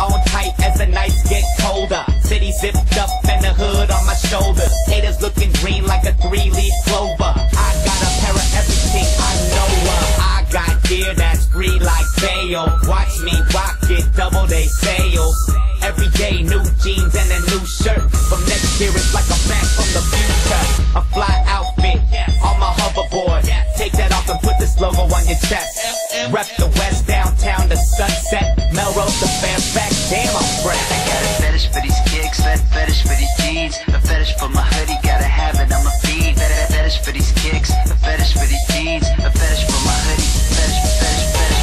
own type as the nights get colder. City zipped up and the hood on my shoulders. Haters looking green like a three-leaf clover. I got a pair of everything I know of. I got gear that's free like bail. Watch me rock it, double they sales. Every day, new jeans and a new shirt. From next year, it's like I'm back from the future. A fly outfit on my hoverboard. Take that off and put this logo on your chest. Rep the west sunset. Melrose to Fairfax. Damn, I'm fresh. I got a fetish for these kicks, fet fetish for these jeans, a fetish for my hoodie, gotta have it, I'm a fiend. Fet- Fetish for these kicks, a fetish for these jeans, a fetish for my hoodie, fetish, fetish, fetish.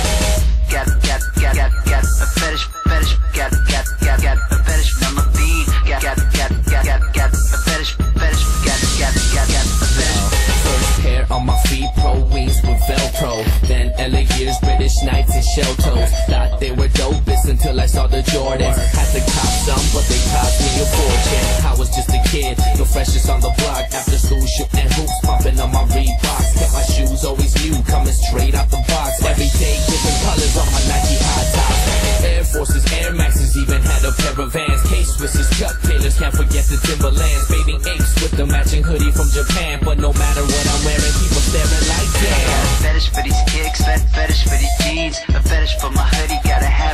Got, got, got, got, got a fetish, fetish, got, got, got, got a fetish, I'm a fiend. Got, got, got, got, got, got a fetish, fetish, got, got, got, got a fetish. First pair on my feet, pro wings with Velcro. Then LA Gears, British Knights, and shell toes. Thought they were dopest until I saw the Jordans. Had to cop some, but they cost me a fortune. I was just a kid, the freshest on the block. After school, shooting and hoops, pumping on my Reeboks. Kept my shoes always new, coming straight out the box. Every day, different colors on my Nike high tops. Air Forces, Air Maxes, even had a pair of Vans. K-Swisses, Chuck Taylors, can't forget the Timberlands. Bathing apes with the matching hoodie from Japan. But no matter what I'm wearing, people staring like I got damn. a fetish for these kicks, fet fetish for these jeans, a fetish for my hoodie, gotta have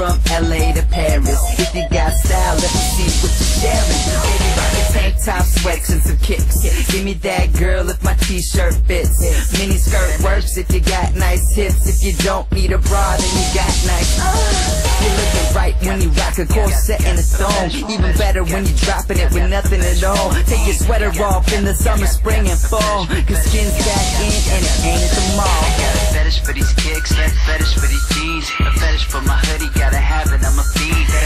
from LA to Paris. If you got style, let me see what you're sharing. Top sweats and some kicks. Give me that girl if my t-shirt fits. Mini skirt works if you got nice hips. If you don't need a bra, then you got nice. You're looking right when you rock a corset and a thong. Even better when you're dropping it with nothing at all. Take your sweater off in the summer, spring, and fall. Cause skin's back in and it ain't the I mall. got a fetish for these kicks, fet fetish for these jeans, a fetish for my hoodie, gotta have it, I'm a fiend.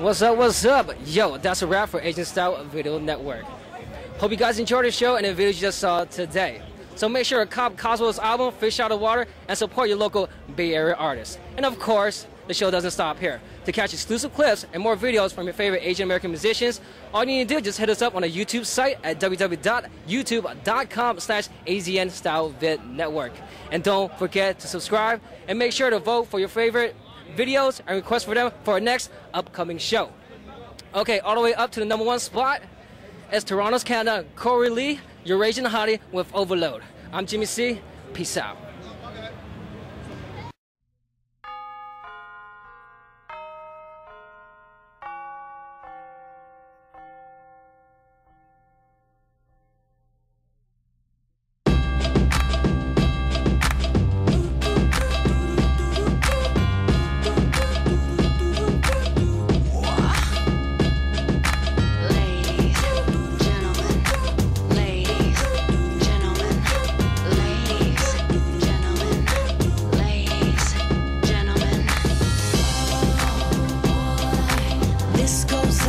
What's up, what's up? Yo, that's a wrap for Asian Style Video Network. Hope you guys enjoyed the show and the videos you just saw today. So make sure to cop Kazwell's album, Fish Out of Water, and support your local Bay Area artists. And of course, the show doesn't stop here. To catch exclusive clips and more videos from your favorite Asian American musicians, all you need to do is just hit us up on the YouTube site at www.youtube.com slash AZN Style Vid Network. And don't forget to subscribe and make sure to vote for your favorite videos and request for them for our next upcoming show. Okay, all the way up to the number one spot is Toronto's Canada, Corey Lee, Eurasian Hottie with Overload. I'm Jimmy C. Peace out. discos.